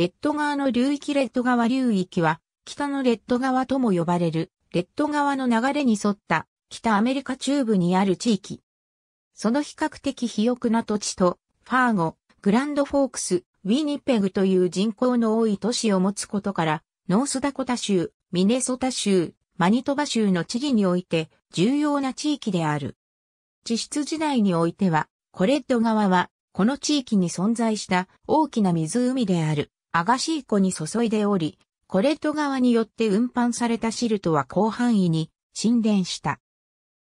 レッド川の流域レッド川流域は、北のレッド川とも呼ばれる、レッド川の流れに沿った北アメリカ中部にある地域。その比較的肥沃な土地と、ファーゴ、グランドフォークス、ウィニペグという人口の多い都市を持つことから、ノースダコタ州、ミネソタ州、マニトバ州の地理において重要な地域である。地質時代においては、古レッド川は、この地域に存在した大きな湖である、アガシー湖に注いでおり、コレッド川によって運搬されたシルトは広範囲に沈殿した。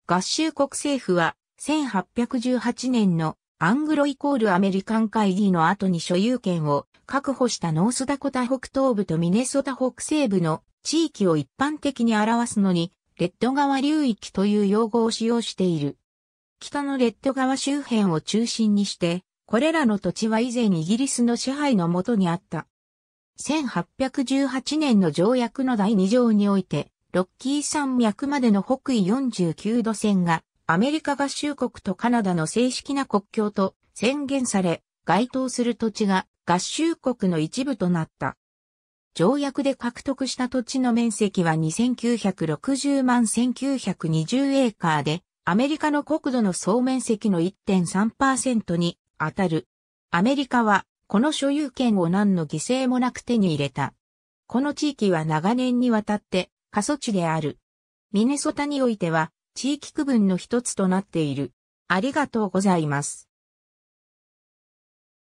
合衆国政府は、1818年のアングロイコールアメリカン会議の後に所有権を確保したノースダコタ北東部とミネソタ北西部の地域を一般的に表すのに、レッド川流域という用語を使用している。北のレッド川周辺を中心にして、これらの土地は以前イギリスの支配のもとにあった。1818年の条約の第2条において、ロッキー山脈までの北緯49度線がアメリカ合衆国とカナダの正式な国境と宣言され、該当する土地が合衆国の一部となった。条約で獲得した土地の面積は2960万1920エーカーで、アメリカの国土の総面積の1.3%に当たる。アメリカはこの所有権を何の犠牲もなく手に入れた。この地域は長年にわたって過疎地である。ミネソタにおいては地域区分の一つとなっている。ありがとうございます。